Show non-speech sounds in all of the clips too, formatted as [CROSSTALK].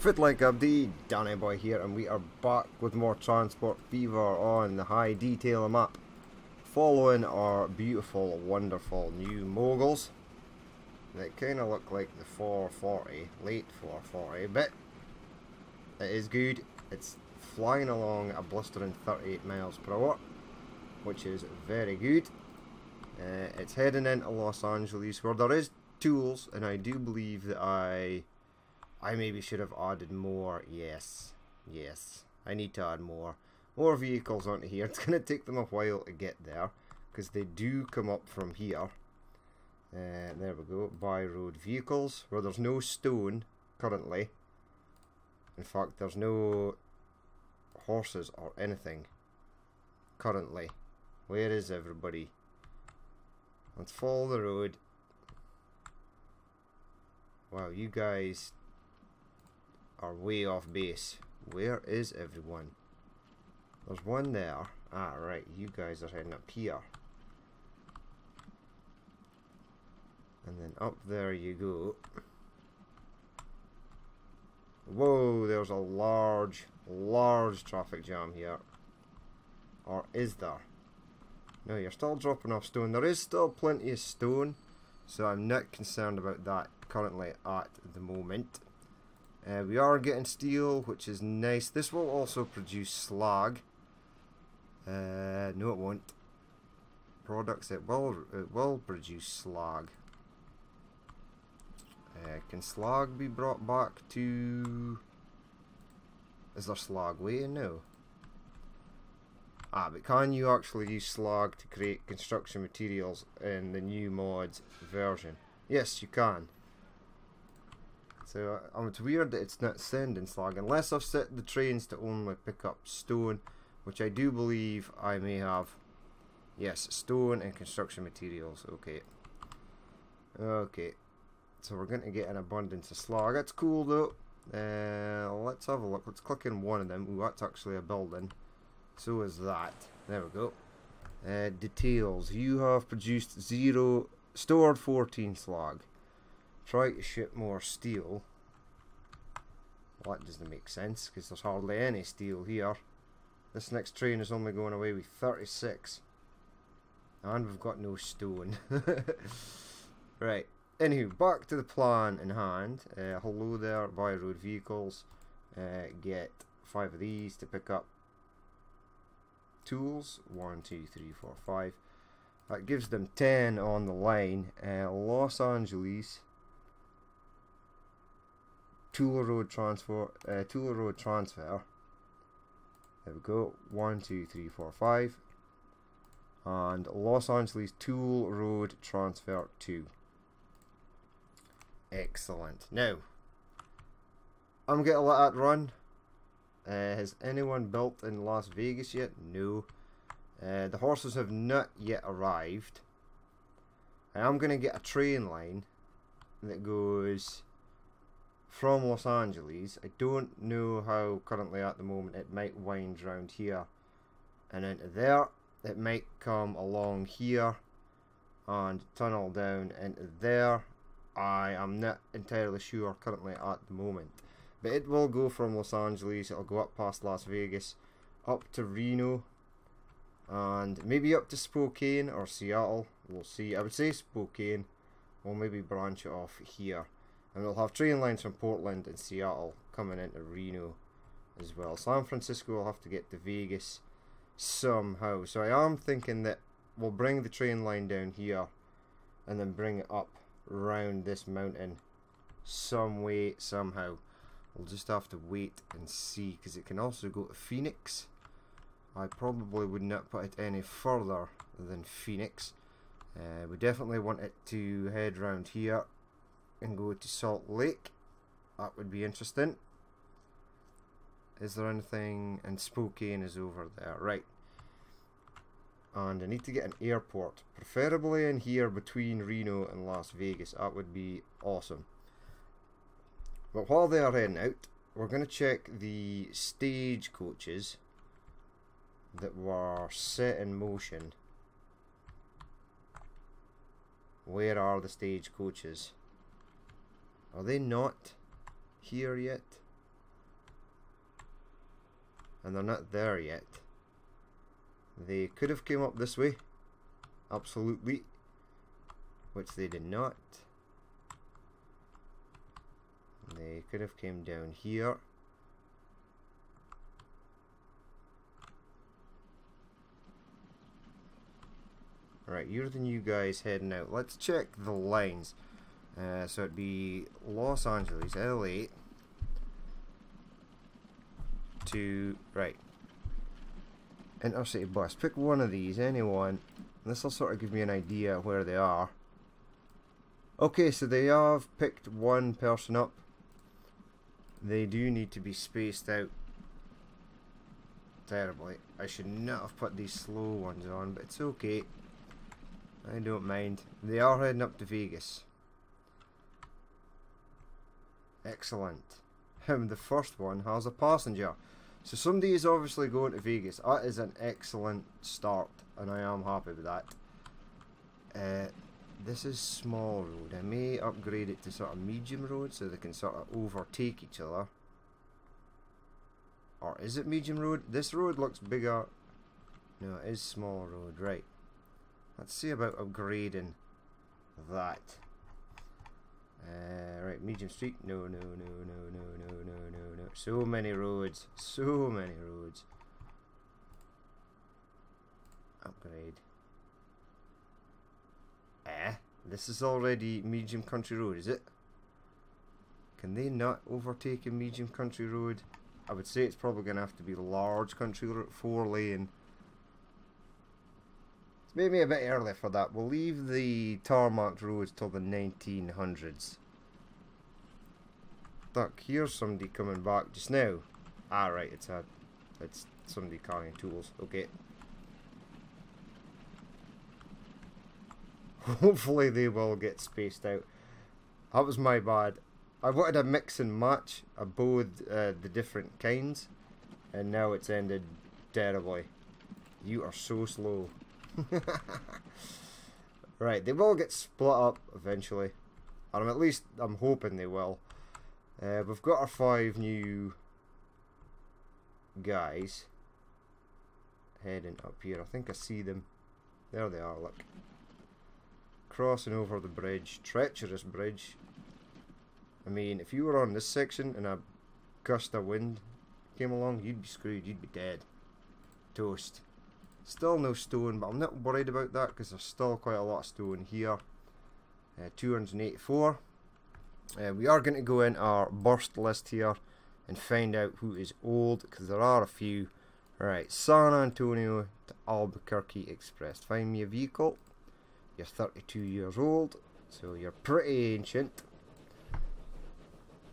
Fit like Abdi, Danny Boy here, and we are back with more Transport Fever on the High Detail map. Following our beautiful, wonderful new moguls. They kind of look like the 440, late 440, but it is good. It's flying along a blistering 38 miles per hour, which is very good. Uh, it's heading into Los Angeles where there is tools, and I do believe that I I maybe should have added more. Yes, yes, I need to add more. More vehicles onto here. [LAUGHS] It's going to take them a while to get there because they do come up from here. Uh, there we go. By road vehicles where there's no stone currently. In fact, there's no horses or anything currently. Where is everybody? Let's follow the road. Wow, you guys are way off base. Where is everyone? There's one there. Ah, right, you guys are heading up here. And then up there you go. Whoa, there's a large, large traffic jam here. Or is there? No, you're still dropping off stone. There is still plenty of stone, so I'm not concerned about that currently at the moment. Uh, we are getting steel, which is nice. This will also produce slag. Uh, no, it won't. Products, it will, it will produce slag. Uh, can slag be brought back to... Is there slag waiting now? Ah, but can you actually use slag to create construction materials in the new mods version? Yes, you can. So um, it's weird that it's not sending slag unless I've set the trains to only pick up stone, which I do believe I may have. Yes, stone and construction materials. Okay. Okay. So we're going to get an abundance of slag. That's cool though. Uh, let's have a look. Let's click in one of them. Ooh, that's actually a building. So is that. There we go. Uh, details. You have produced zero, stored 14 slag try to ship more steel. Well, that doesn't make sense because there's hardly any steel here. This next train is only going away with 36. And we've got no stone. [LAUGHS] right. Anywho, back to the plan in hand. Uh, hello there, by road vehicles. Uh, get five of these to pick up tools. One, two, three, four, five. That gives them 10 on the line. Uh, Los Angeles Tool Road transfer, uh, Tool Road transfer. There we go. One, two, three, four, five. And Los Angeles Tool Road transfer two. Excellent. Now, I'm to let that run. Uh, has anyone built in Las Vegas yet? No. Uh, the horses have not yet arrived. I am going to get a train line that goes from Los Angeles. I don't know how currently at the moment it might wind round here and into there. It might come along here and tunnel down into there. I am not entirely sure currently at the moment. But it will go from Los Angeles, it'll go up past Las Vegas, up to Reno, and maybe up to Spokane or Seattle. We'll see. I would say Spokane. We'll maybe branch it off here. And we'll have train lines from Portland and Seattle coming into Reno as well. San Francisco will have to get to Vegas somehow. So I am thinking that we'll bring the train line down here and then bring it up round this mountain some way, somehow. We'll just have to wait and see because it can also go to Phoenix. I probably would not put it any further than Phoenix. Uh, we definitely want it to head round here and go to Salt Lake. That would be interesting. Is there anything? And Spokane is over there. Right. And I need to get an airport. Preferably in here between Reno and Las Vegas. That would be awesome. But while they are heading out, we're going to check the stage coaches that were set in motion. Where are the stage coaches? Are they not here yet? and they're not there yet. They could have came up this way, absolutely, which they did not. They could have came down here. Right, you're the new guys heading out. Let's check the lines. Uh, so it'd be Los Angeles, LA, to, right, Intercity bus. Pick one of these, anyone. This will sort of give me an idea where they are. Okay, so they have picked one person up. They do need to be spaced out terribly. I should not have put these slow ones on, but it's okay. I don't mind. They are heading up to Vegas. Excellent. The first one, has a passenger. So somebody is obviously going to Vegas. That is an excellent start, and I am happy with that. Uh, this is small road. I may upgrade it to sort of medium road so they can sort of overtake each other. Or is it medium road? This road looks bigger. No, it is small road. Right. Let's see about upgrading that. Uh, right, medium street. No, no, no, no, no, no, no, no, no. So many roads. So many roads. Upgrade. Eh? This is already medium country road, is it? Can they not overtake a medium country road? I would say it's probably going to have to be large country road, four lane. It's maybe a bit early for that. We'll leave the tarmac roads till the 1900s. Look, here's somebody coming back just now. Ah, right, it's a, it's somebody carrying tools. Okay. [LAUGHS] Hopefully they will get spaced out. That was my bad. I wanted a mix and match of both uh, the different kinds, and now it's ended terribly. You are so slow. [LAUGHS] right, they will get split up eventually. Or at least I'm hoping they will. Uh, we've got our five new guys heading up here. I think I see them. There they are, look. Crossing over the bridge. Treacherous bridge. I mean, if you were on this section and a gust of wind came along, you'd be screwed. You'd be dead. Toast. Still no stone, but I'm not worried about that because there's still quite a lot of stone here. Uh, 284. Uh, we are going to go in our burst list here and find out who is old because there are a few. Alright, San Antonio to Albuquerque Express. Find me a vehicle. You're 32 years old, so you're pretty ancient.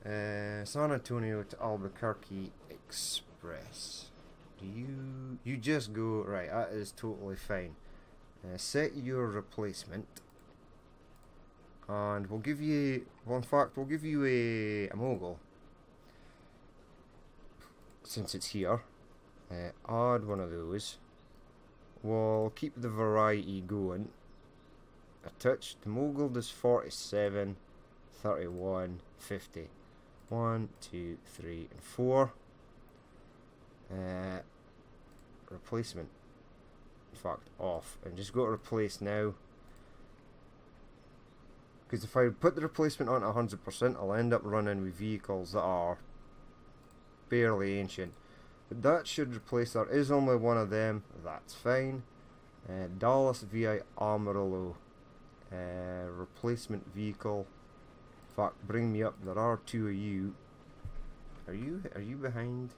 Uh, San Antonio to Albuquerque Express. You... You just go... Right, that is totally fine. Uh, set your replacement. And we'll give you... Well, fact, we'll give you a, a mogul. Since it's here. Uh, add one of those. We'll keep the variety going. A touch. The mogul does 47, 31, 50. 1, 2, 3, and 4. Uh, replacement. In fact, off. And just go to replace now. Because if I put the replacement on 100%, I'll end up running with vehicles that are barely ancient. But that should replace, there is only one of them, that's fine. Uh, Dallas VI Amarillo. Uh, replacement vehicle. In fact, bring me up, there are two of you. Are you, are you behind?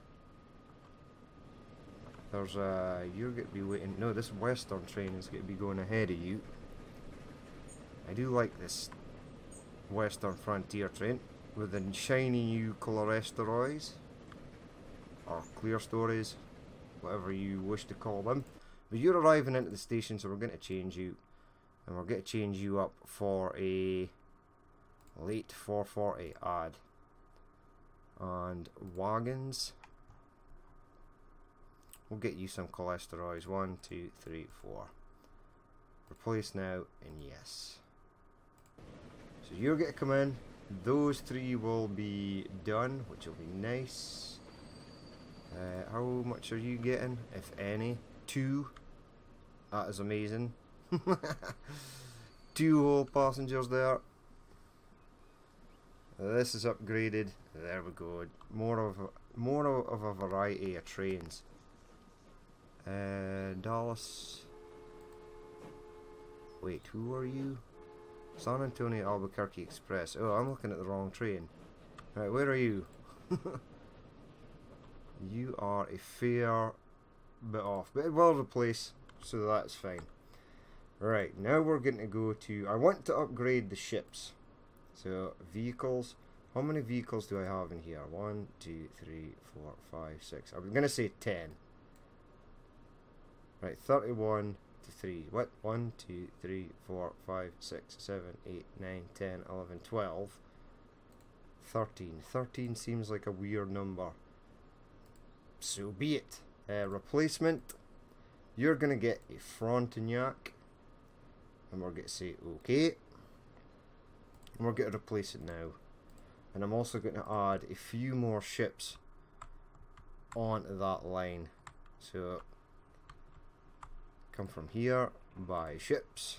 There's a, you're going to be waiting, no this western train is going to be going ahead of you. I do like this Western Frontier train with the shiny new clerestories or clear stories, whatever you wish to call them. But you're arriving into the station, so we're going to change you, and we're going to change you up for a late 440 ad. And wagons, we'll get you some cholesterols. One, two, three, four. Replace now, and yes. So you'll get to come in. Those three will be done, which will be nice. Uh, how much are you getting, if any? Two. That is amazing. [LAUGHS] Two whole passengers there. This is upgraded. There we go. More of a, more of a variety of trains. Uh, Dallas. Wait, who are you? San Antonio Albuquerque Express. Oh, I'm looking at the wrong train. Right, where are you? [LAUGHS] you are a fair bit off, but it will replace, so that's fine. Right, now we're going to go to... I want to upgrade the ships. So, vehicles. How many vehicles do I have in here? One, two, three, four, five, six. I'm going to say 10. Right, 31 to 3. What? 1, 2, 3, 4, 5, 6, 7, 8, 9, 10, 11, 12. 13. 13 seems like a weird number. So be it. Uh, replacement. You're going to get a Frontenac and we're going to say okay and we're going to replace it now and I'm also going to add a few more ships onto that line so come from here by ships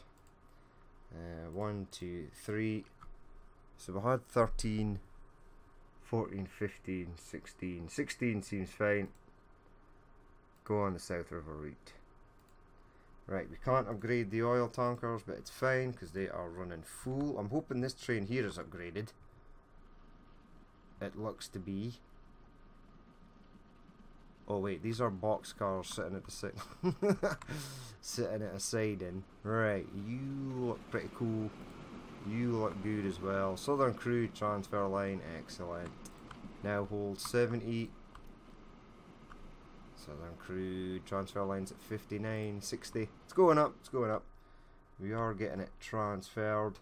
uh, 1 2 3 so we had 13 14 15 16 16 seems fine go on the South River route Right, we can't upgrade the oil tankers, but it's fine because they are running full. I'm hoping this train here is upgraded. It looks to be. Oh wait, these are box cars sitting at the side, [LAUGHS] sitting at a siding. Right, you look pretty cool. You look good as well. Southern Crude transfer line, excellent. Now hold 70 Southern Crude transfer lines at 59, 60. It's going up, it's going up. We are getting it transferred.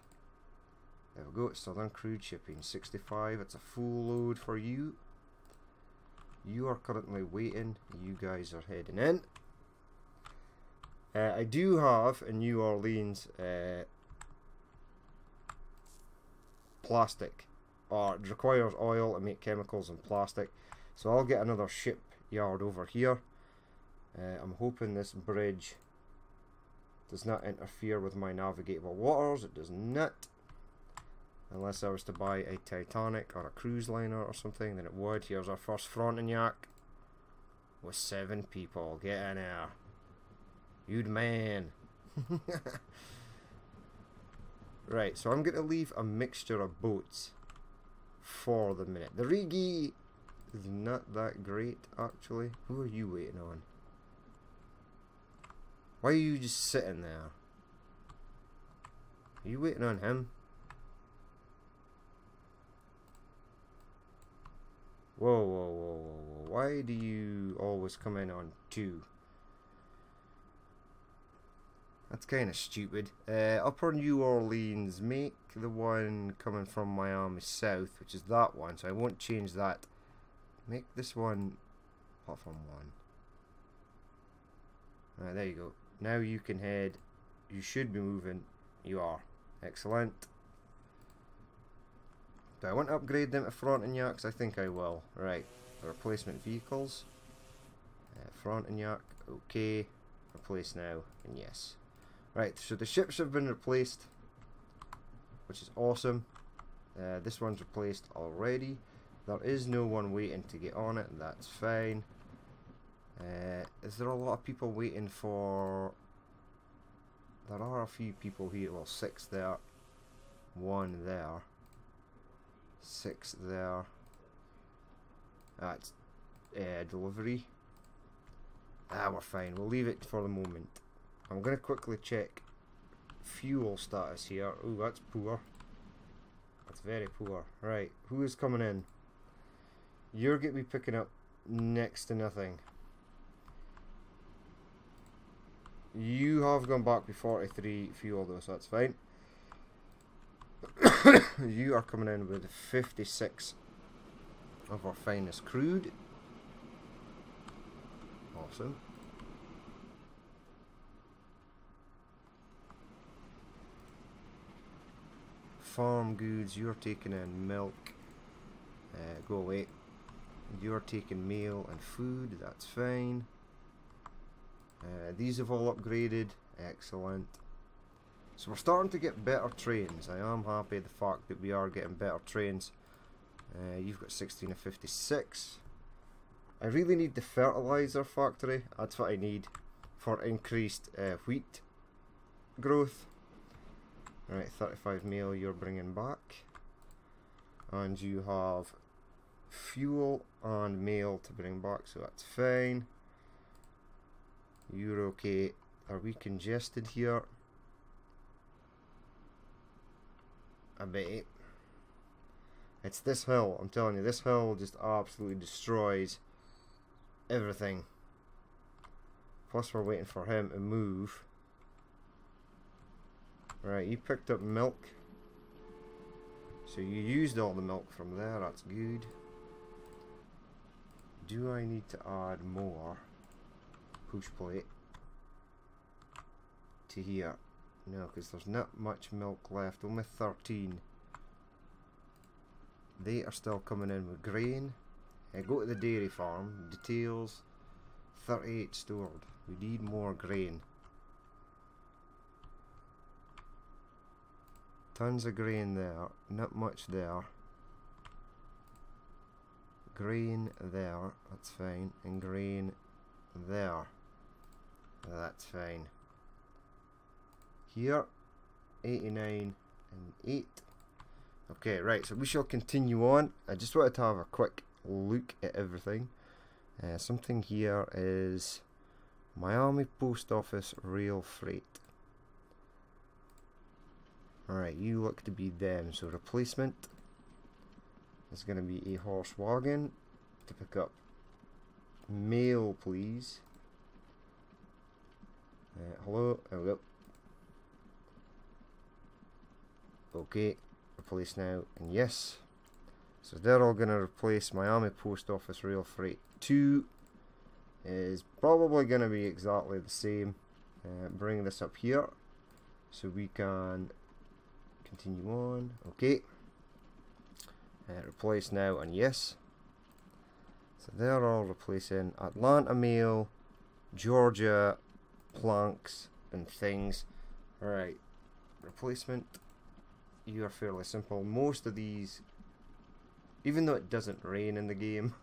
There we go, Southern Crude shipping 65. It's a full load for you. You are currently waiting. You guys are heading in. Uh, I do have a New Orleans uh, plastic. Or it requires oil to make chemicals and plastic. So I'll get another ship yard over here. Uh, I'm hoping this bridge does not interfere with my navigable waters. It does not. Unless I was to buy a Titanic or a cruise liner or something, then it would. Here's our first Frontenac with seven people. Get in there. You'd man. [LAUGHS] right, so I'm going to leave a mixture of boats for the minute. The Rigi is not that great, actually. Who are you waiting on? Why are you just sitting there? Are you waiting on him? Whoa, whoa, whoa, whoa, whoa. Why do you always come in on two? That's kind of stupid. Uh, Upper New Orleans, make the one coming from Miami South, which is that one, so I won't change that Make this one platform one. Alright, there you go. Now you can head. You should be moving. You are. Excellent. Do I want to upgrade them to Frontenacs? I think I will. Right. Replacement vehicles. Uh, Frontenac. Okay. Replace now. And yes. Right, so the ships have been replaced. Which is awesome. Uh, this one's replaced already. There is no one waiting to get on it, that's fine. Uh, is there a lot of people waiting for... There are a few people here, well six there, one there, six there. That's uh, delivery. Ah, we're fine. We'll leave it for the moment. I'm going to quickly check fuel status here. Oh, that's poor. That's very poor. Right, who is coming in? You're going to be picking up next to nothing. You have gone back with 43 fuel though, so that's fine. You are coming in with 56 of our finest crude. Awesome. Farm goods, you're taking in milk. Uh, go away You're taking meal and food, that's fine. Uh, these have all upgraded, excellent. So we're starting to get better trains. I am happy the fact that we are getting better trains. Uh, you've got 16 of 56. I really need the fertilizer factory. That's what I need for increased uh, wheat growth. Right, 35 mil you're bringing back. And you have fuel and mail to bring back, so that's fine. You're okay. Are we congested here? A bit. It's this hill, I'm telling you, this hill just absolutely destroys everything. Plus we're waiting for him to move. Right, you picked up milk. So you used all the milk from there, that's good. Do I need to add more push plate to here? No, because there's not much milk left, only 13. They are still coming in with grain. I go to the dairy farm, details, 38 stored. We need more grain. Tons of grain there, not much there. Grain there, that's fine, and grain there. That's fine. Here, 89 and 8. Okay, right, so we shall continue on. I just wanted to have a quick look at everything. Uh, something here is Miami Post Office Rail Freight. Alright, you look to be them. So replacement is going to be a horse wagon to pick up mail, please. Uh, hello, there we go. Okay, replace now, and yes. So they're all going to replace Miami Post Office Rail Freight 2 is probably going to be exactly the same. Uh, bring this up here so we can continue on. Okay. Uh, replace now and yes. So they're all replacing Atlanta Mail, Georgia, planks, and things. Alright. Replacement. You are fairly simple. Most of these, even though it doesn't rain in the game,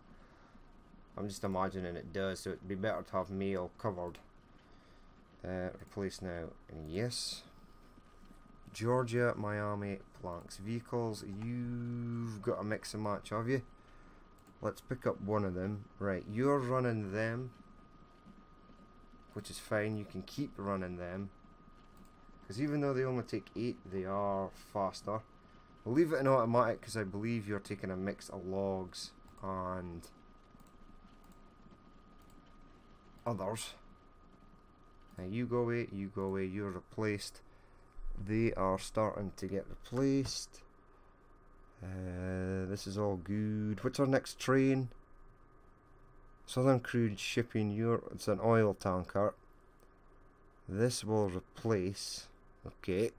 [LAUGHS] I'm just imagining it does, so it'd be better to have mail covered. Uh, replace now. And yes. Georgia, Miami, planks, vehicles. You've got a mix and match, have you? Let's pick up one of them. Right, you're running them. Which is fine, you can keep running them. Because even though they only take 8, they are faster. We'll leave it in automatic because I believe you're taking a mix of logs and others. Now you go away, you go away, you're replaced. They are starting to get replaced. Uh, this is all good. What's our next train? Southern Crude Shipping Europe. It's an oil tanker. This will replace. Okay.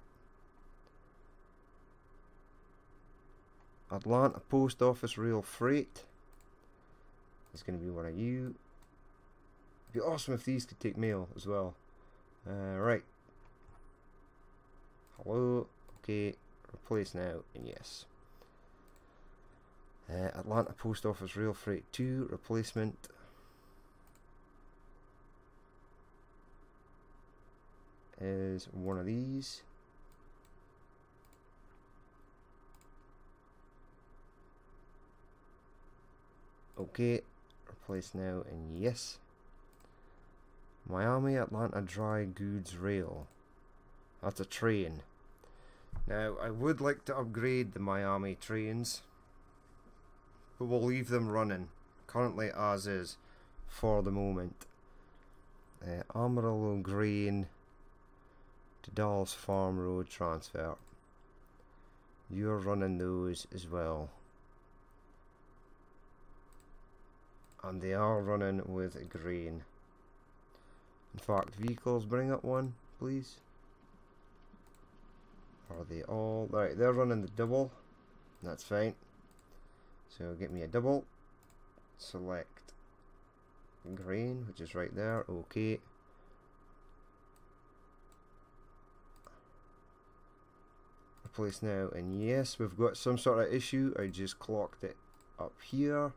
Atlanta Post Office Rail Freight. It's going to be one of you. It'd be awesome if these could take mail as well. Uh, right. Hello. Okay. Replace now. And yes. Uh, Atlanta Post Office Rail Freight 2 replacement. Is one of these. Okay, replace now and yes. Miami Atlanta Dry Goods Rail. That's a train. Now, I would like to upgrade the Miami trains, but we'll leave them running, currently as is, for the moment. Uh, Amarillo Grain to Dallas Farm Road transfer. You're running those as well. And they are running with grain. In fact, vehicles, bring up one, please. Are they all... Right, they're running the double. That's fine. So get me a double. select grain, which is right there, okay. Replace now, and yes, we've got some sort of issue, I just clocked it up here.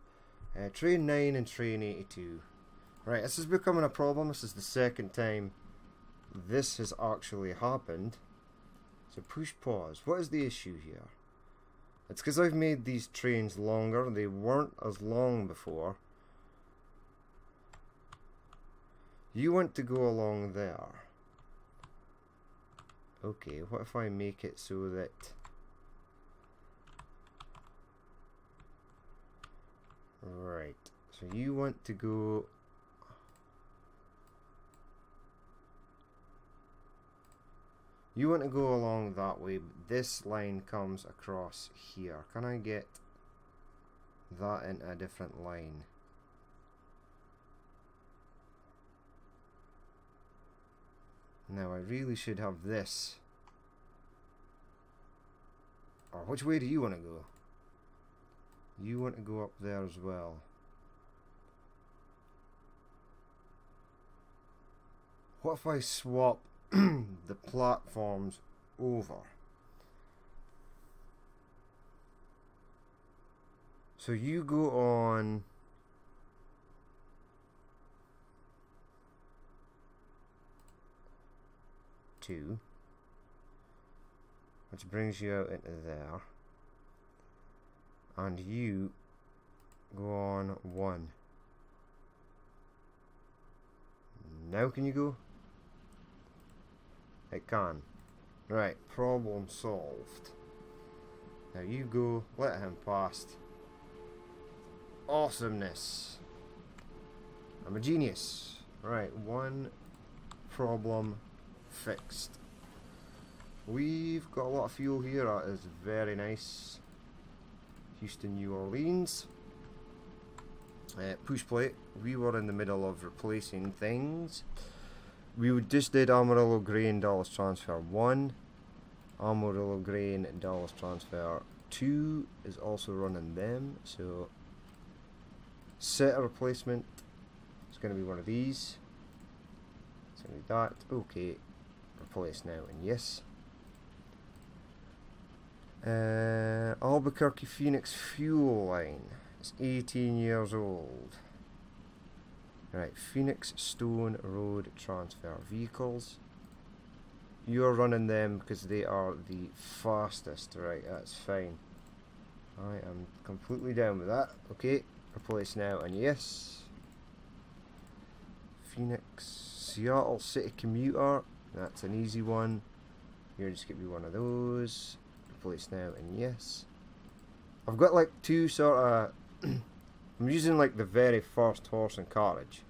Uh, train 9 and train 82. Right, this is becoming a problem, this is the second time this has actually happened. So push pause, what is the issue here? It's because I've made these trains longer. They weren't as long before. You want to go along there. Okay, what if I make it so that... Right, so you want to go You want to go along that way, but this line comes across here. Can I get that in a different line? Now I really should have this. Or which way do you want to go? You want to go up there as well. What if I swap [CLEARS THROAT] the platforms over. So you go on two, which brings you out into there, and you go on one. Now can you go? It can. Right, problem solved. Now you go, let him past. Awesomeness. I'm a genius. Right, one problem fixed. We've got a lot of fuel here, that is very nice. Houston, New Orleans. Uh, push plate, we were in the middle of replacing things we just did Amarillo Grain Dallas Transfer 1. Amarillo Grain Dallas Transfer 2 is also running them. So set a replacement. It's going to be one of these. It's going to be that. Okay. Replace now and yes. Uh, Albuquerque Phoenix fuel line. It's 18 years old. Right, Phoenix Stone Road transfer vehicles. You're running them because they are the fastest. Right, that's fine. I am completely down with that. Okay, replace now and yes. Phoenix Seattle City Commuter. That's an easy one. You're just gonna be one of those. Replace now and yes. I've got like two sort of [CLEARS THROAT] I'm using like the very first horse and carriage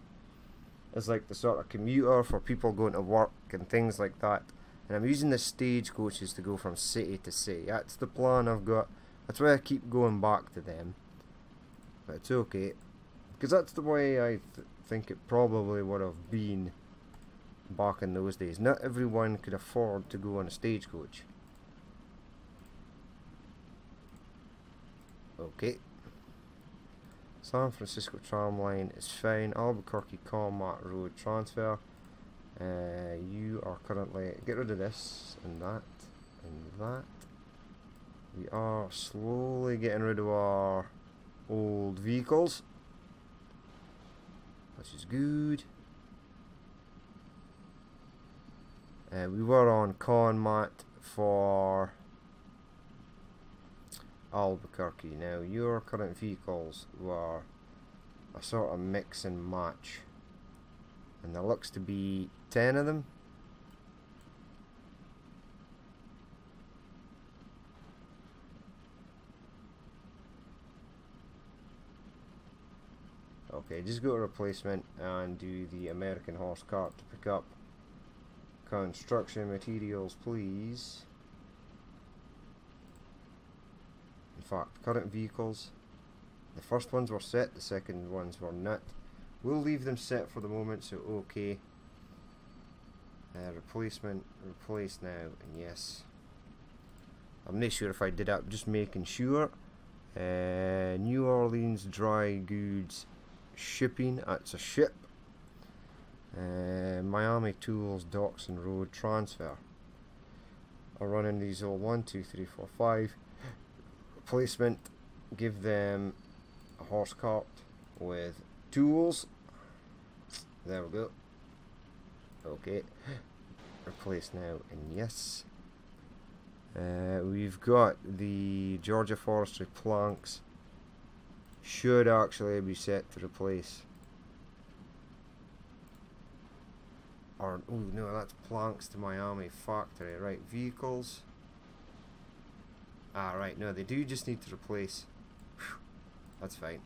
It's like the sort of commuter for people going to work and things like that. And I'm using the stagecoaches to go from city to city. That's the plan I've got. That's why I keep going back to them. But it's okay. Because that's the way I th think it probably would have been back in those days. Not everyone could afford to go on a stagecoach. Okay. San Francisco tram line is fine. Albuquerque Commack Road transfer. Uh, you are currently get rid of this and that and that. We are slowly getting rid of our old vehicles, which is good. Uh, we were on Commack for Albuquerque. Now, your current vehicles were a sort of mix and match. And there looks to be 10 of them. Okay, just go to replacement and do the American horse cart to pick up construction materials, please. In fact, current vehicles. The first ones were set, the second ones were not. We'll leave them set for the moment, so okay. Uh, replacement, replace now, and yes. I'm not sure if I did that, just making sure. Uh, New Orleans dry goods shipping. That's a ship. Uh, Miami Tools Docks and Road Transfer. Are running these all one, two, three, four, five. Placement, Give them a horse cart with tools. There we go. Okay. Replace now and yes. Uh, we've got the Georgia Forestry planks. Should actually be set to replace. Or, oh no, that's planks to Miami factory. Right, vehicles. Ah, right, no, they do just need to replace. Whew, that's fine.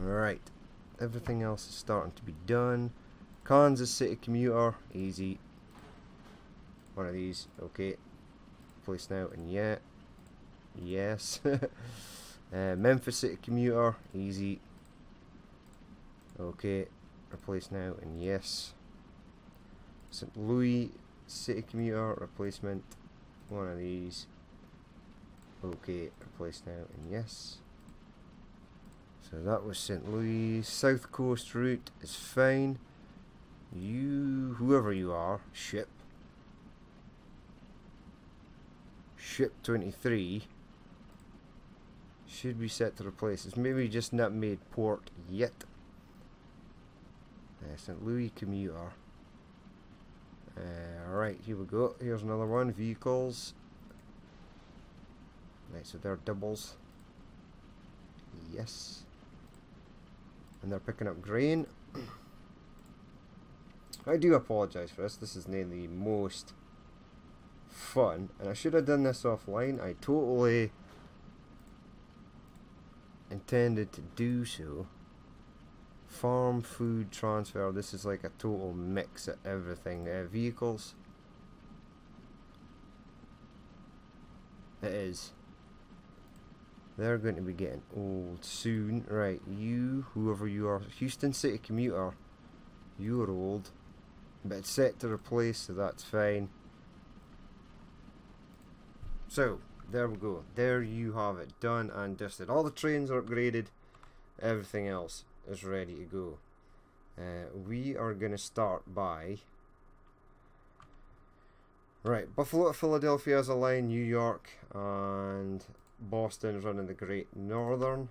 Alright, everything else is starting to be done. Kansas City commuter, easy. One of these, okay. Place now and yet. Yes. [LAUGHS] uh, Memphis City commuter, easy. Okay, replace now and yes. St. Louis City commuter replacement, one of these. Okay, replace now and yes. So that was St. Louis. South Coast route is fine. You, whoever you are, ship. Ship 23 should be set to replace. It's maybe just not made port yet. Uh, St. Louis commuter. Uh, Alright, here we go. Here's another one. Vehicles. Right, so they're doubles. Yes. And they're picking up grain. [CLEARS THROAT] I do apologise for this. This is not the most fun. And I should have done this offline. I totally intended to do so. Farm food transfer. This is like a total mix of everything. Uh, vehicles. It is. They're going to be getting old soon. Right, you, whoever you are, Houston City commuter, you're old. But it's set to replace, so that's fine. So, there we go. There you have it. Done and dusted. All the trains are upgraded. Everything else is ready to go. Uh, we are going to start by... Right, Buffalo to Philadelphia as a line, New York, and Boston's running the Great Northern.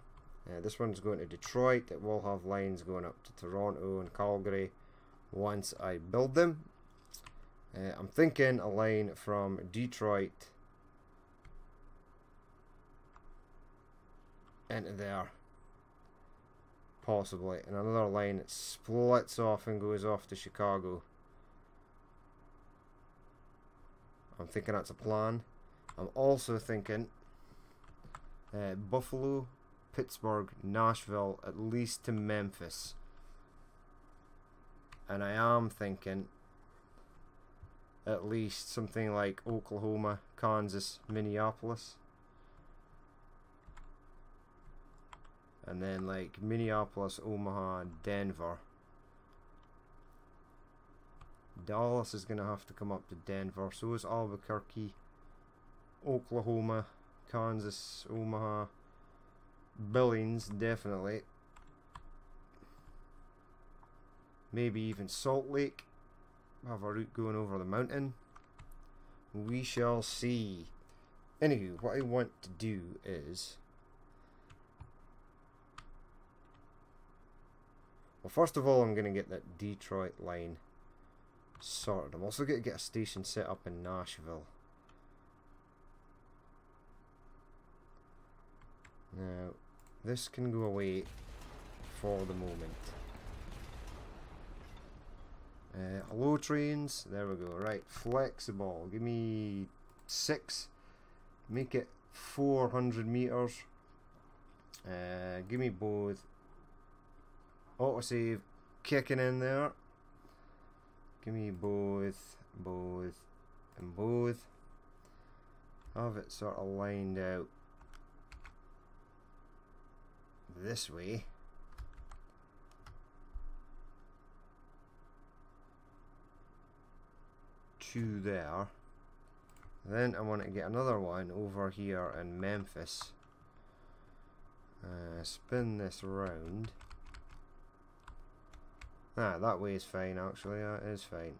Uh, this one's going to Detroit. It will have lines going up to Toronto and Calgary once I build them. Uh, I'm thinking a line from Detroit into there. Possibly. And another line that splits off and goes off to Chicago. I'm thinking that's a plan. I'm also thinking uh, Buffalo, Pittsburgh, Nashville, at least to Memphis. And I am thinking at least something like Oklahoma, Kansas, Minneapolis. And then like Minneapolis, Omaha, Denver. Dallas is going to have to come up to Denver. So is Albuquerque, Oklahoma, Kansas, Omaha, Billings, definitely. Maybe even Salt Lake. Have a route going over the mountain. We shall see. Anywho, what I want to do is... Well, first of all, I'm going to get that Detroit line sorted. I'm also going to get a station set up in Nashville. Now, this can go away for the moment. Uh, hello trains, there we go, right, flexible, give me 6, make it 400 meters, uh, give me both, autosave kicking in there, give me both, both, and both, have it sort of lined out this way. To there. Then I want to get another one over here in Memphis. Uh, spin this round. Ah, that way is fine actually, that is fine.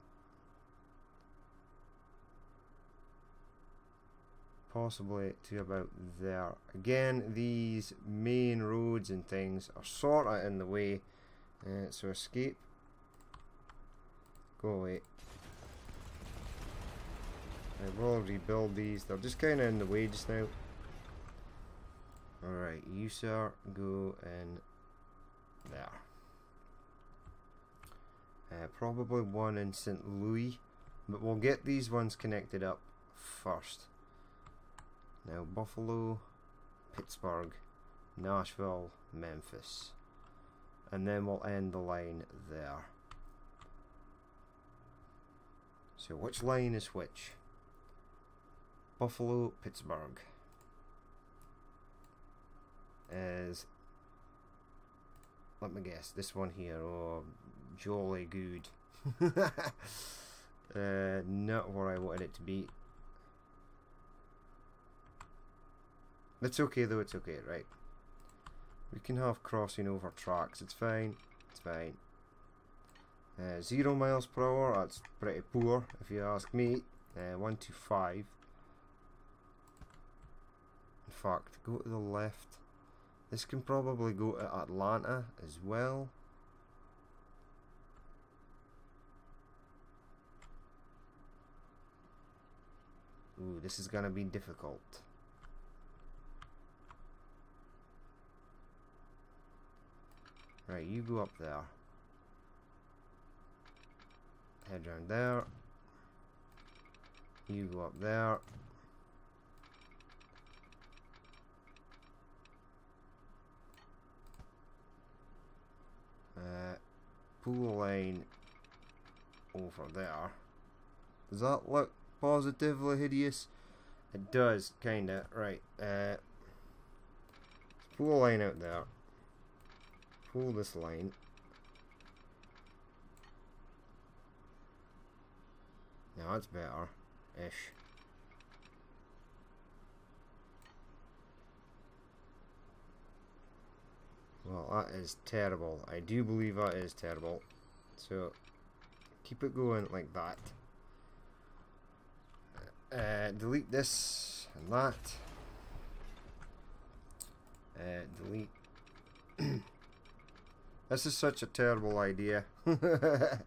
Possibly to about there. Again, these main roads and things are sort of in the way. Uh, so escape. Go away. I will rebuild these. They're just kind of in the way just now. Alright, you sir, go in there. Uh, probably one in St. Louis, but we'll get these ones connected up first. Now Buffalo, Pittsburgh, Nashville, Memphis. And then we'll end the line there. So which line is which? Buffalo, Pittsburgh is let me guess this one here oh jolly good. [LAUGHS] Uh, not what I wanted it to be. It's okay though it's okay right? We can have crossing over tracks. It's fine it's fine. Uh, zero miles per hour that's pretty poor if you ask me. Uh, one to five. In fact go to the left. This can probably go to Atlanta as well. Ooh, this is gonna be difficult. Right, you go up there. Head around there. You go up there. Uh, pool line over there. Does that look positively hideous? It does, kinda. Right. Uh, pool line out there. Pull this line. Now that's better. Ish. Well, that is terrible. I do believe that is terrible. So, keep it going like that. Uh, delete this and that. Uh, delete. [CLEARS THROAT] this is such a terrible idea. [LAUGHS] but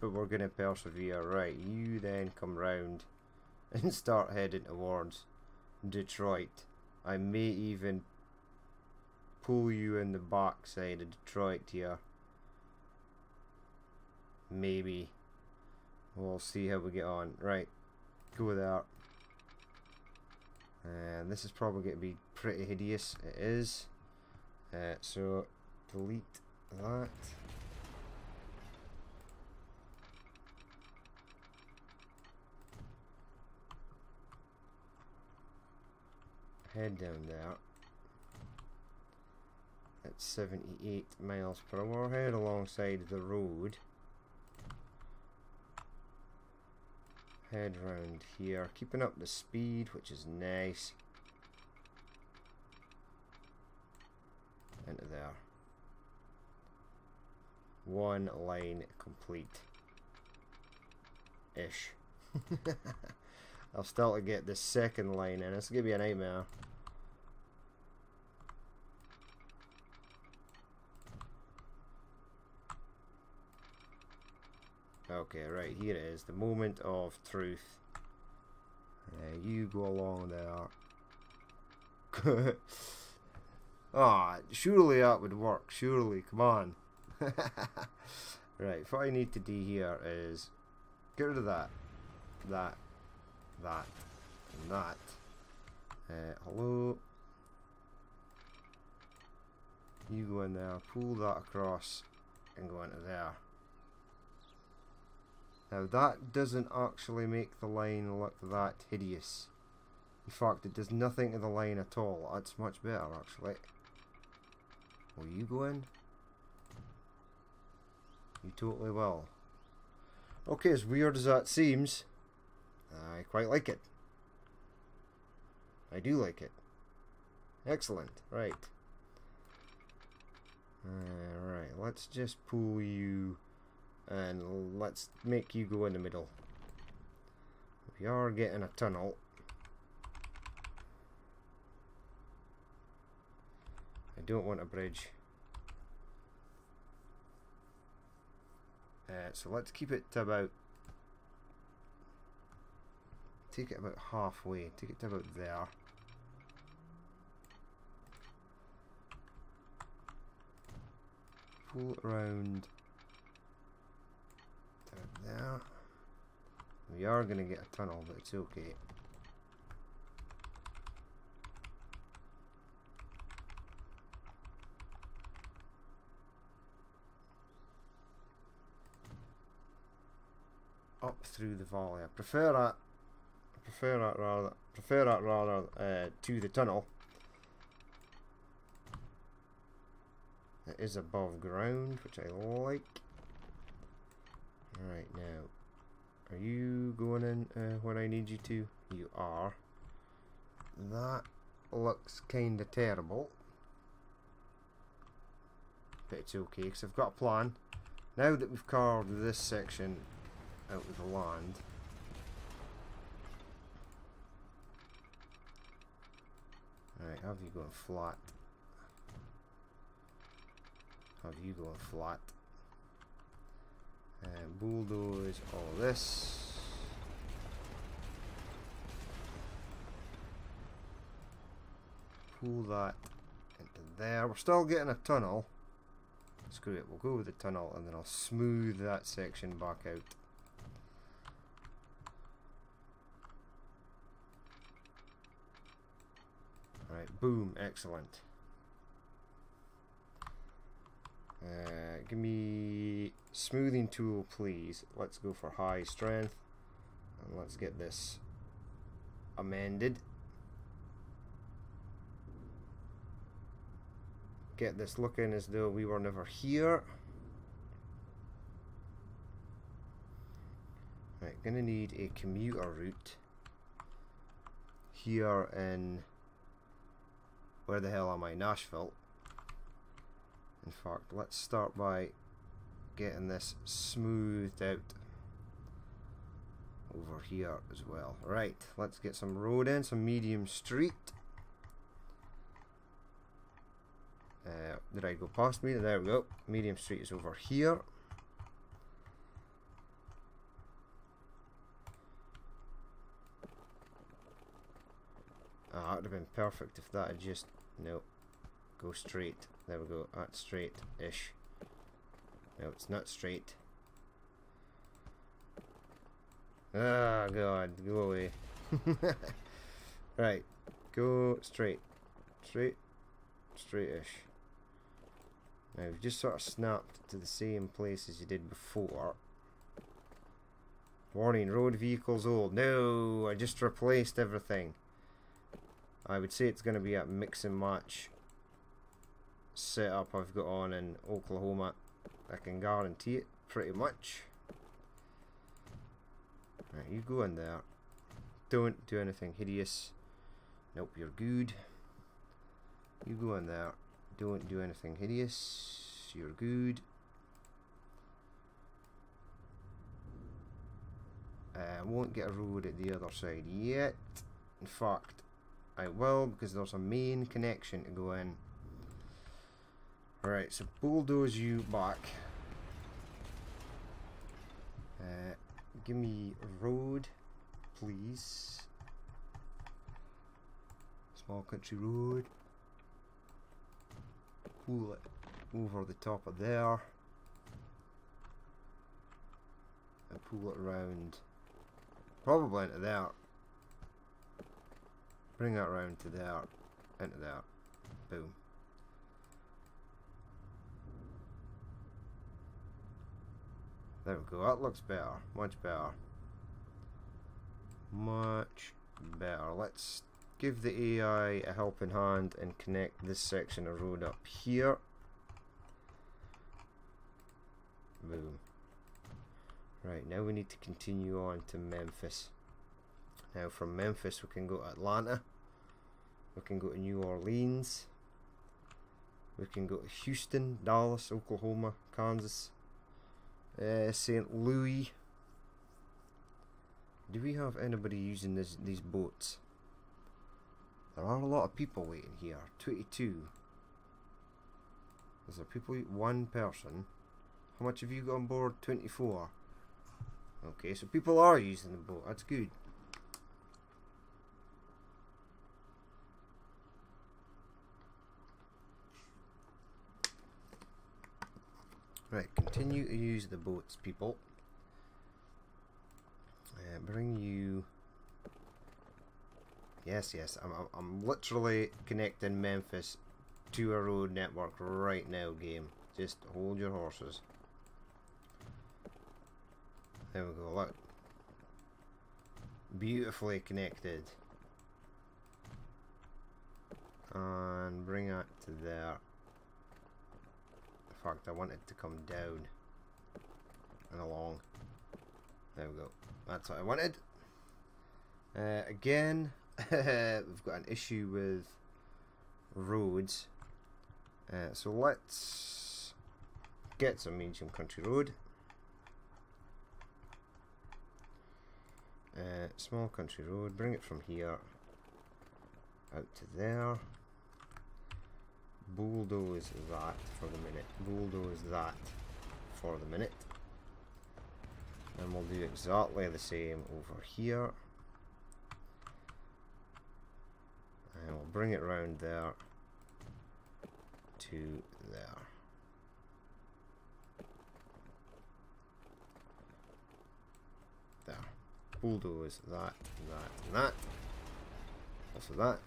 we're going to persevere. Right, you then come round [LAUGHS] and start heading towards Detroit. I may even pull you in the backside of Detroit here. Maybe. We'll see how we get on. Right. Go there. And this is probably going to be pretty hideous. It is. Uh, so, delete that. Head down there at 78 miles per hour. Head alongside the road. Head round here, keeping up the speed, which is nice. Into there. One line complete. Ish. [LAUGHS] I'll still to get the second line in. It's going to be a nightmare. Okay, right, here it is. The moment of truth. Uh, you go along there. [LAUGHS] Ah, oh, surely that would work. Surely, come on. [LAUGHS] right, what I need to do here is get rid of that, that, that, and that. Uh, hello. You go in there, pull that across, and go into there. Now that doesn't actually make the line look that hideous. In fact, it does nothing to the line at all. That's much better actually. Will you go in? You totally will. Okay, as weird as that seems, I quite like it. I do like it. Excellent. Right. Alright, let's just pull you and let's make you go in the middle. We are getting a tunnel. I don't want a bridge. Uh, so let's keep it to about take it about halfway, take it to about there. Pull it around there. We are going to get a tunnel, but it's okay. Up through the valley. I prefer that. Prefer that rather. Prefer that rather uh, to the tunnel. It is above ground, which I like. Alright, now. Are you going in uh, when I need you to? You are. That looks kinda terrible. But it's okay, because I've got a plan. Now that we've carved this section out of the land, Alright, have you going flat? Have you going flat? Uh, and bulldoze all this. Pull that into there. We're still getting a tunnel. Screw it, we'll go with the tunnel and then I'll smooth that section back out. Alright, boom, excellent. Uh, give me smoothing tool, please. Let's go for high strength. And let's get this amended. Get this looking as though we were never here. Right, gonna need a commuter route here in where the hell am I? Nashville. In fact, let's start by getting this smoothed out over here as well. Right, let's get some road in, some medium street. Uh, did I go past me? There we go. Medium street is over here. Ah, that would have been perfect if that had just... No. Go straight. There we go. That's straight-ish. No, it's not straight. Ah, oh, God. Go away. [LAUGHS] right. Go straight. Straight. Straight-ish. Now, you've just sort of snapped to the same place as you did before. Warning, road vehicles old. No, I just replaced everything. I would say it's going to be a mix and match setup I've got on in Oklahoma. I can guarantee it pretty much. Right, you go in there. Don't do anything hideous. Nope, you're good. You go in there. Don't do anything hideous. You're good. I uh, won't get a road at the other side yet. In fact, I will because there's a main connection to go in. Alright, so bulldoze you back. Uh, give me road, please. Small country road. Pull it over the top of there. And pull it around. Probably into there. Bring that round to there. Into there. Boom. There we go. That looks better. Much better. Much better. Let's give the AI a helping hand and connect this section of road up here. Boom. Right, now we need to continue on to Memphis. Now from Memphis we can go to Atlanta. We can go to New Orleans. We can go to Houston, Dallas, Oklahoma, Kansas, uh, St. Louis. Do we have anybody using this, these boats? There are a lot of people waiting here. 22. Is there people? One person. How much have you got on board? 24. Okay, so people are using the boat. That's good. Right, continue to use the boats, people. Uh, bring you... Yes, yes, I'm, I'm, I'm literally connecting Memphis to a road network right now, game. Just hold your horses. There we go, look. Beautifully connected. And bring that to there. Fact, I want it to come down and along. There we go. That's what I wanted. Uh, again, [LAUGHS] we've got an issue with roads. Uh, so let's get some medium country road. Uh, small country road, bring it from here out to there. Bulldoze that for the minute. Bulldoze that for the minute. And we'll do exactly the same over here. And we'll bring it round there to there. There. Bulldoze that, that, and that. Also that.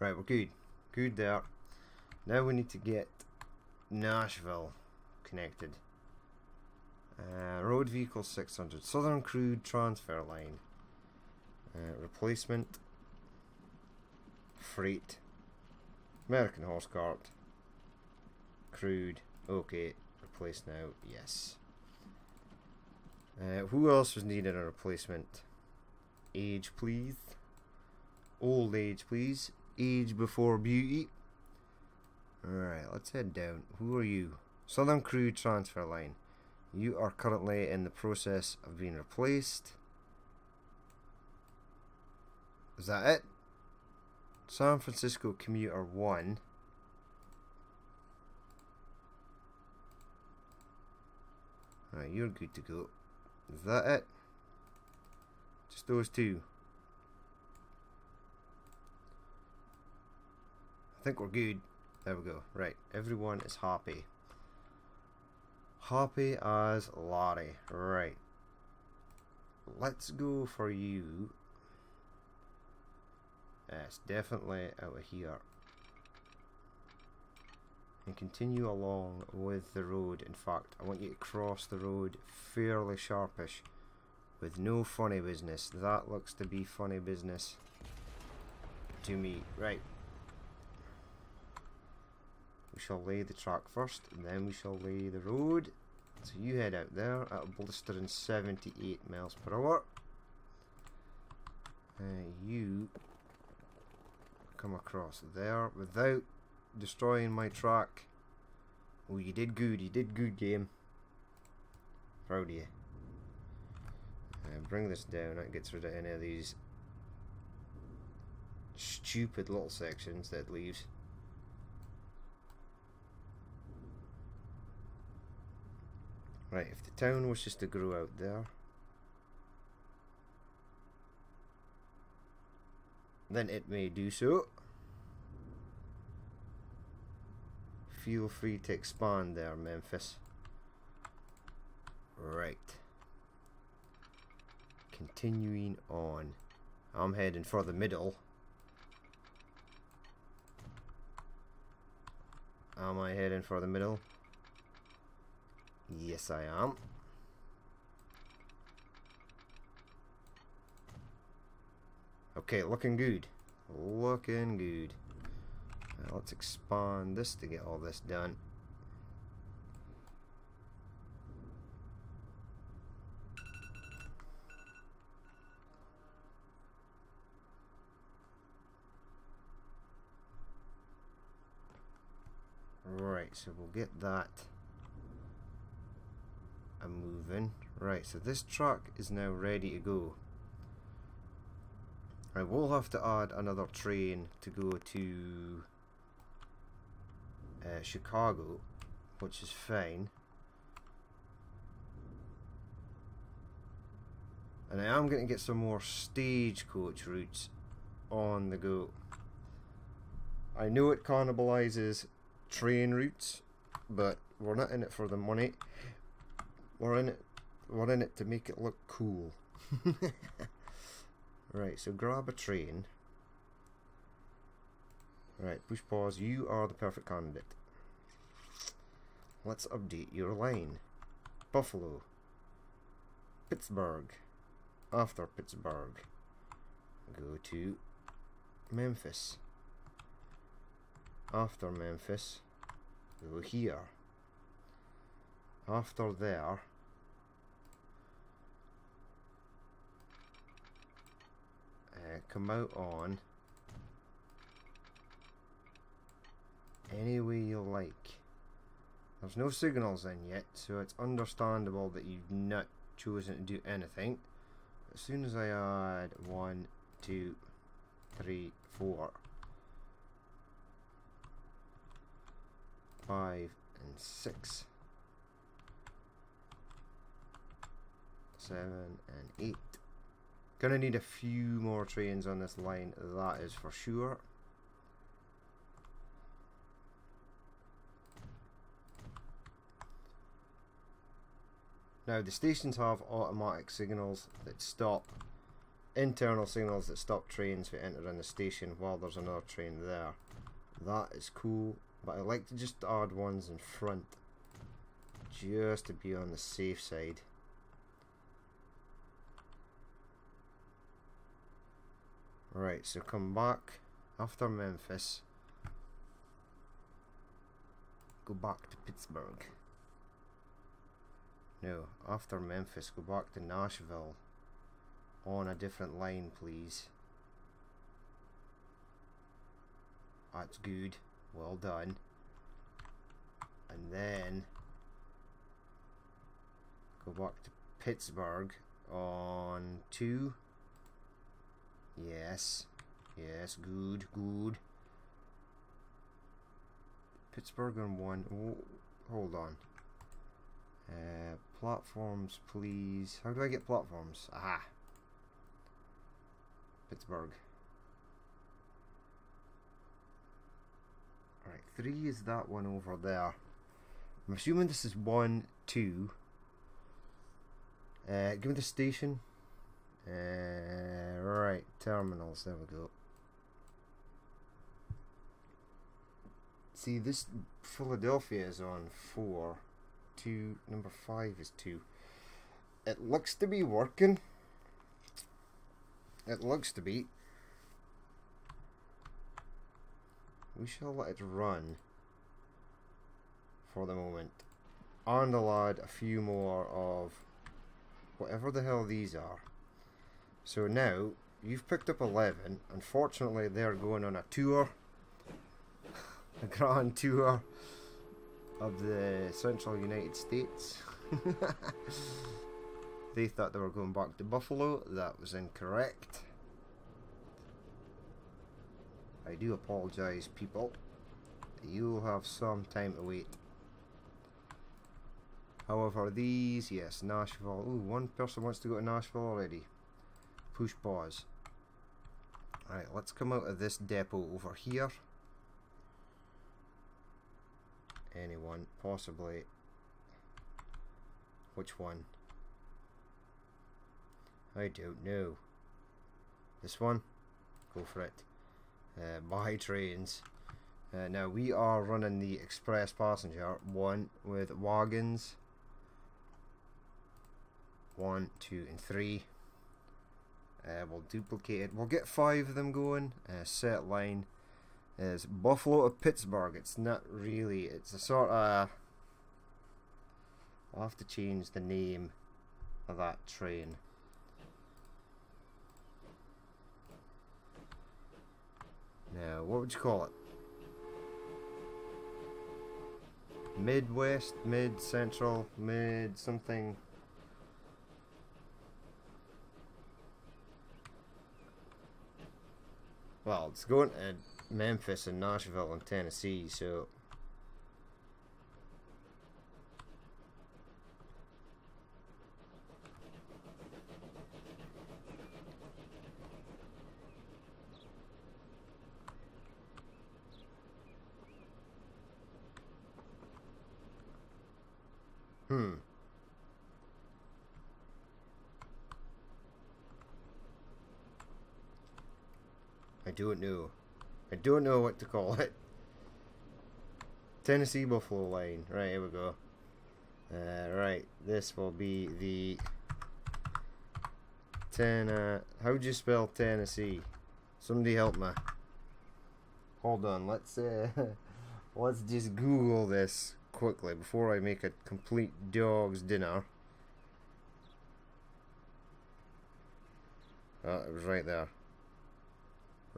Right, we're good. Good there. Now we need to get Nashville connected. Uh, road vehicle 600. Southern crude transfer line. Uh, replacement. Freight. American horse cart. Crude. Okay. Replace now. Yes. Uh, who else was needed a replacement? Age, please. Old age, please. Age before beauty. Alright, let's head down. Who are you? Southern Crude Transfer Line. You are currently in the process of being replaced. Is that it? San Francisco Commuter 1. Right, you're good to go. Is that it? Just those two. Think we're good. There we go. Right, everyone is happy. Happy as Larry. Right. Let's go for you. Yes, definitely out of here. And continue along with the road. In fact, I want you to cross the road fairly sharpish. With no funny business. That looks to be funny business. To me. Right. We shall lay the track first, and then we shall lay the road. So you head out there at blistering 78 miles per hour. Uh, you come across there without destroying my track. Oh, you did good. You did good, game. Proud of you. Uh, bring this down. That gets rid of any of these stupid little sections that leaves. Right, if the town was just to grow out there, then it may do so. Feel free to expand there, Memphis. Right. Continuing on. I'm heading for the middle. Am I heading for the middle? Yes, I am. Okay, looking good. Looking good. Now let's expand this to get all this done. Right, so we'll get that a moving. Right, so this truck is now ready to go. I will have to add another train to go to uh, Chicago, which is fine. And I am going to get some more stagecoach routes on the go. I know it cannibalizes train routes, but we're not in it for the money. We're in it we're in it to make it look cool. [LAUGHS] right, so grab a train. Right, push pause. You are the perfect candidate. Let's update your line. Buffalo. Pittsburgh. After Pittsburgh. Go to Memphis. After Memphis. Go here. After there. Uh, come out on any way you like. There's no signals in yet, so it's understandable that you've not chosen to do anything. As soon as I add one, two, three, four, five, and six, seven, and eight. Gonna need a few more trains on this line, that is for sure. Now the stations have automatic signals that stop internal signals that stop trains from entering the station while there's another train there. That is cool, but I like to just add ones in front just to be on the safe side. Right, so come back after Memphis. Go back to Pittsburgh. No, after Memphis, go back to Nashville on a different line, please. That's good. Well done. And then go back to Pittsburgh on two. Yes. Yes, good, good. Pittsburgh on one. Oh, hold on. Uh, platforms, please. How do I get platforms? Aha. Pittsburgh. Alright, three is that one over there. I'm assuming this is one, two. Uh, give me the station. Uh, right, terminals, there we go. See, this Philadelphia is on four two, number five is two. It looks to be working. It looks to be. We shall let it run for the moment. And add a few more of whatever the hell these are. So now, you've picked up 11. Unfortunately, they're going on a tour. a grand tour of the central United States. [LAUGHS] they thought they were going back to Buffalo. That was incorrect. I do apologise, people. You'll have some time to wait. However, these, yes, Nashville. Ooh, one person wants to go to Nashville already. Push pause. Alright, let's come out of this depot over here anyone, possibly. Which one? I don't know. This one? Go for it. Uh, [LAUGHS] trains. Uh, now we are running the express passenger one with wagons. One, two, and three. Uh, we'll duplicate it. We'll get five of them going. Uh, set line is Buffalo to Pittsburgh. It's not really. It's a sort of. I'll have to change the name of that train. Now, what would you call it? Midwest, mid central, mid something. Well, it's going to Memphis and Nashville and Tennessee, so Hmm. I don't know. I don't know what to call it. Tennessee Buffalo line. Right, here we go. Uh, right, this will be the ten. Uh, how do you spell Tennessee? Somebody help me. Hold on. Let's uh, [LAUGHS] let's just Google this quickly before I make a complete dog's dinner. Oh, it was right there.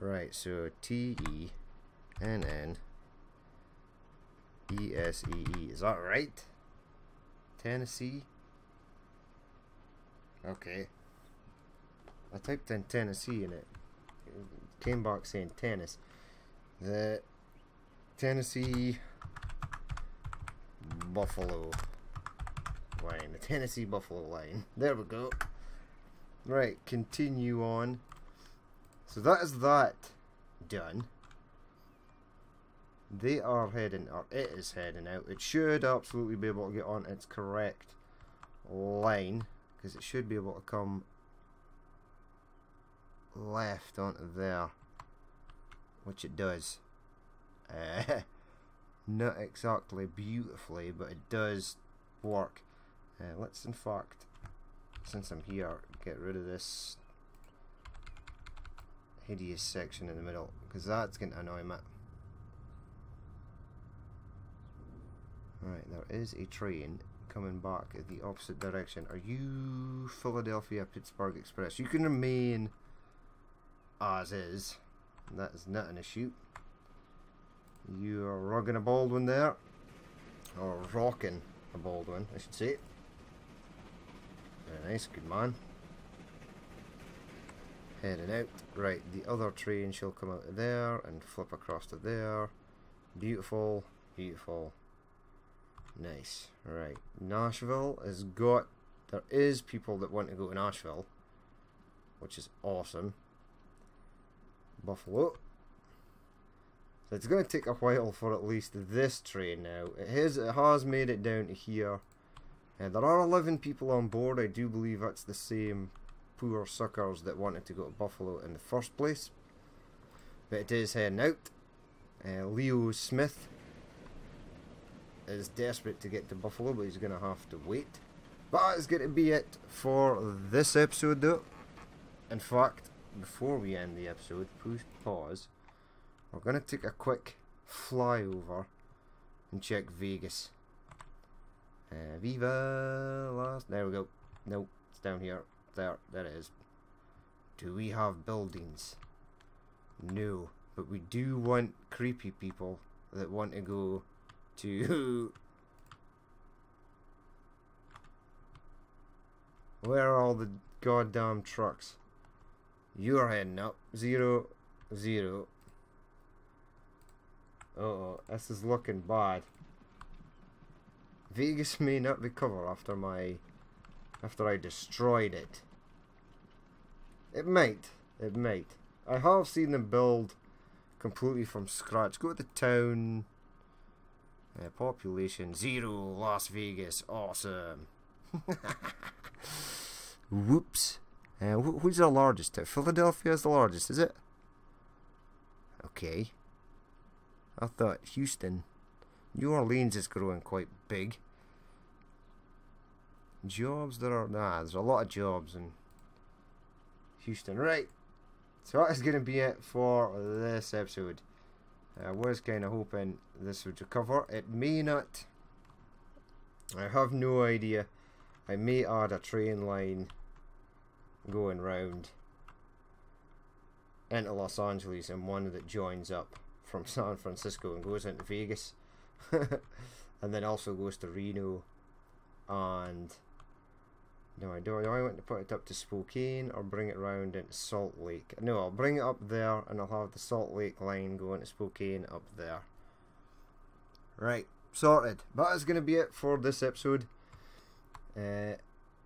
Right, so T E N N E S E E. Is that right? Tennessee? Okay. I typed in Tennessee and it came back saying tennis. The Tennessee Buffalo line. The Tennessee Buffalo line. There we go. Right, continue on. So that is that done. They are heading, or it is heading out. It should absolutely be able to get on its correct line. Because it should be able to come left onto there. Which it does. Uh, [LAUGHS] not exactly beautifully, but it does work. Uh, let's in fact, since I'm here, get rid of this hideous section in the middle, because that's going to annoy me. Right, there is a train coming back in the opposite direction. Are you Philadelphia Pittsburgh Express? You can remain as is. That is not an issue. You are rocking a Baldwin there. Or rocking a Baldwin, I should say. Very nice, good man. Heading out. Right, the other train shall come out of there and flip across to there. Beautiful, beautiful. Nice. Right, Nashville has got... There is people that want to go to Nashville. Which is awesome. Buffalo. So it's going to take a while for at least this train now. It has, it has made it down to here. And there are 11 people on board. I do believe that's the same poor suckers that wanted to go to Buffalo in the first place. But it is heading out. Uh, Leo Smith is desperate to get to Buffalo, but he's going to have to wait. But that is going to be it for this episode, though. In fact, before we end the episode, push pause. We're going to take a quick flyover and check Vegas. Uh, Viva Las... There we go. Nope, it's down here. There, it is. Do we have buildings? No, but we do want creepy people that want to go to... [LAUGHS] Where are all the goddamn trucks? You're heading up. Zero, zero. Uh oh, this is looking bad. Vegas may not recover after my... After I destroyed it. It might. It might. I have seen them build completely from scratch. Go to the town. Uh, population zero. Las Vegas. Awesome. [LAUGHS] Whoops. Uh, wh who's the largest? Philadelphia is the largest, is it? Okay. I thought Houston, New Orleans is growing quite big. Jobs there are nah, there's a lot of jobs in Houston. Right. So that is going to be it for this episode. I was kind of hoping this would recover. It may not. I have no idea. I may add a train line going round into Los Angeles and one that joins up from [LAUGHS] San Francisco and goes into Vegas. [LAUGHS] and then also goes to Reno and no, I don't. Do I want to put it up to Spokane or bring it round into Salt Lake? No, I'll bring it up there and I'll have the Salt Lake line going to Spokane up there. Right, sorted. That is going to be it for this episode. Uh,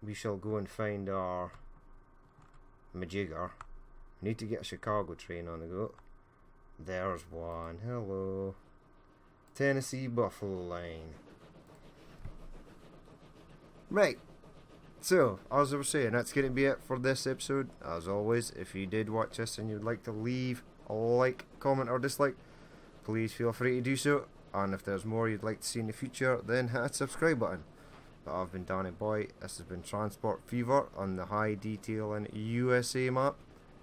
we shall go and find our Majigger. We need to get a Chicago train on the go. There's one. Hello. Tennessee Buffalo line. Right. So, as I was saying, that's going to be it for this episode. As always, if you did watch this and you'd like to leave a like, comment, or dislike, please feel free to do so. And if there's more you'd like to see in the future, then hit that subscribe button. But I've been Danny Boy, this has been Transport Fever on the High Detail and USA map,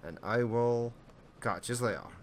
and I will catch you later.